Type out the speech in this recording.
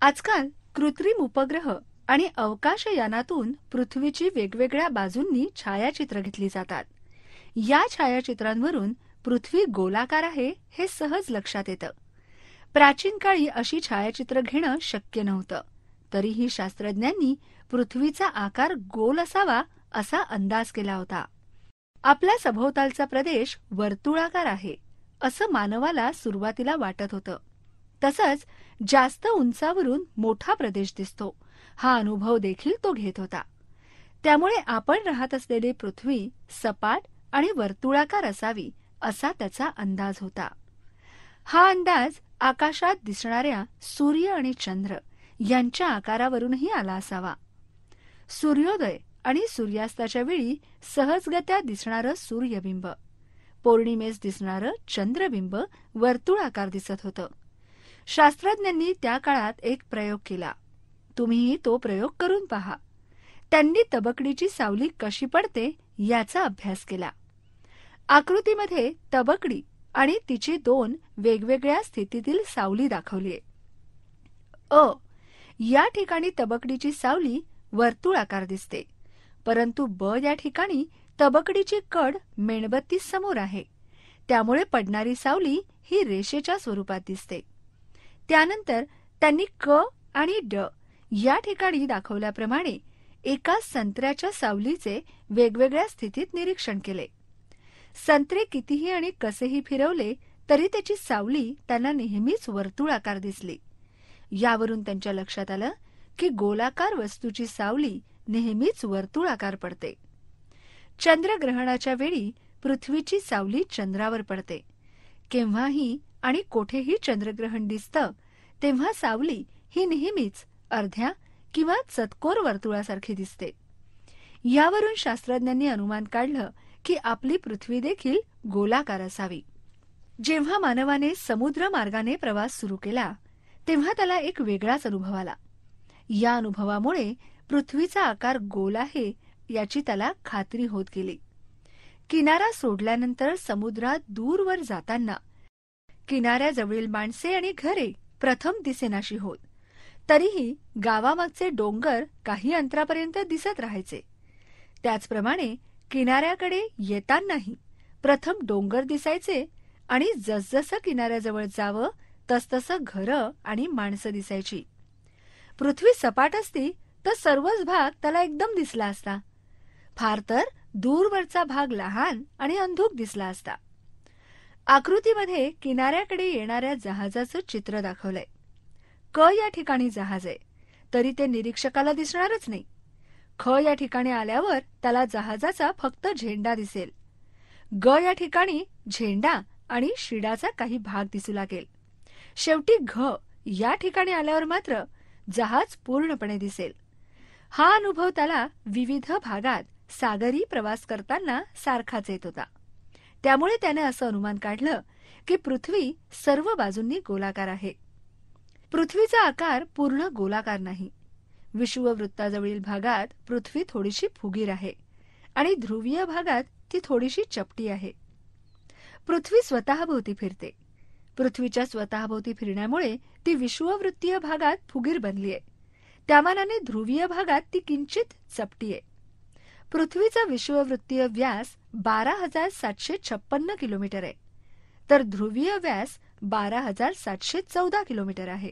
आजकाल कृत्रिम उपग्रह आणि अवकाशयानातून पृथ्वीची वेगवेगळ्या बाजूंनी छायाचित्र घेतली जातात. या छायाचित्रांवरून पृथ्वी गोलाकार आहे हे सहज लक्षात येतं. प्राचीन काळी अशी छायाचित्र घेणं शक्य नव्हतं. तरीही शास्त्रज्ञांनी पृथ्वीचा आकार गोल असावा असा अंदाज केला होता. आपला सभोवतालचा प्रदेश वर्तुळाकार आहे असं मानवाला सुरुवातीला वाटत होतं. तसंच जास्त उंचावरून मोठा प्रदेश दिसतो. हा अनुभव देखील तो घेत होता. त्यामुळे आपण राहत असलेली पृथ्वी सपाट आणि वर्तुळाकार असावी असा त्याचा अंदाज होता. हा अंदाज आकाशात दिसणाऱ्या सूर्य आणि चंद्र यांच्या आकारावरूनही आला असावा. सूर्योदय आणि सूर्यास्ताच्या वेळी सहजगत्या दिसणारं सूर्यबिंब पौर्णिमेस दिसणारं चंद्रबिंब वर्तुळाकार दिसत होतं. शास्त्रज्ञांनी त्या काळात एक प्रयोग केला. तुम्हीही तो प्रयोग करून पहा. त्यांनी तबकडीची सावली कशी पडते याचा अभ्यास केला. आकृतीमध्ये तबकडी आणि तिची दोन वेगवेगळ्या स्थितीतील सावली दाखवलीय. अ या ठिकाणी तबकडीची सावली वर्तुळाकार दिसते परंतु ब या ठिकाणी तबकडीची कड मेणबत्ती समोर आहे. त्यामुळे पडणारी सावली ही रेषेच्या स्वरूपात दिसते. त्यानंतर त्यांनी क आणि ड या ठिकाणी दाखवल्याप्रमाणे एका संत्र्याच्या सावलीचे वेगवेगळ्या स्थितीत निरीक्षण केले. संत्रे कितीही आणि कसेही फिरवले तरी त्याची सावली त्यांना नेहमीच वर्तुळाकार दिसली. यावरून त्यांच्या लक्षात आलं की गोलाकार वस्तूची सावली नेहमीच वर्तुळाकार पडते. चंद्रग्रहणाच्या वेळी पृथ्वीची सावली चंद्रावर पडते. केव्हाही आणि कोठेही चंद्रग्रहण दिसतं तेव्हा सावली ही नेहमीच अर्ध्या किंवा चतकोर वर्तुळासारखी दिसते. यावरून शास्त्रज्ञांनी अनुमान काढलं की आपली पृथ्वी देखील गोलाकार असावी. जेव्हा मानवाने समुद्र मार्गाने प्रवास सुरू केला तेव्हा त्याला एक वेगळाच अनुभव आला. या अनुभवामुळे पृथ्वीचा आकार गोल आहे याची त्याला खात्री होत गेली. किनारा सोडल्यानंतर समुद्रात दूरवर जाताना किनाऱ्याजवळील माणसे आणि घरे प्रथम दिसेनाशी होत. तरीही गावामागचे डोंगर काही अंतरापर्यंत दिसत राहायचे. त्याचप्रमाणे किनाऱ्याकडे येतानाही प्रथम डोंगर दिसायचे आणि जसजसं किनाऱ्याजवळ जावं तसतसं घरं आणि माणसं दिसायची. पृथ्वी सपाट असती तर सर्वच भाग त्याला एकदम दिसला असता. फार तर दूरवरचा भाग लहान आणि अंधुक दिसला असता. आकृतीमध्ये किनाऱ्याकडे येणाऱ्या जहाजाचं चित्र दाखवलंय. क या ठिकाणी जहाज आहे. तरी ते निरीक्षकाला दिसणारच नाही. ख या ठिकाणी आल्यावर त्याला जहाजाचा फक्त झेंडा दिसेल. ग या ठिकाणी झेंडा आणि शिडाचा काही भाग दिसू लागेल. शेवटी घ या ठिकाणी आल्यावर मात्र जहाज पूर्णपणे दिसेल. हा अनुभव त्याला विविध भागात सागरी प्रवास करताना सारखाच येत होता. त्यामुळे त्याने असं अनुमान काढलं की पृथ्वी सर्व बाजूंनी गोलाकार आहे. पृथ्वीचा आकार पूर्ण गोलाकार नाही. विषुववृत्ताजवळील भागात पृथ्वी थोडीशी फुगीर आहे आणि ध्रुवीय भागात ती थोडीशी चपटी आहे. पृथ्वी स्वतःभोवती फिरते. पृथ्वीच्या स्वतःभोवती फिरण्यामुळे ती विषुववृत्तीय भागात फुगीर बनली आहे त्यामानाने ध्रुवीय भागात ती किंचित चपटी आहे पृथ्वीचा विषुववृत्तीय व्यास बारा हजार सातशे छप्पन्न किलोमीटर आहे. तर ध्रुवीय व्यास बारा हजार सातशे चौदा किलोमीटर आहे.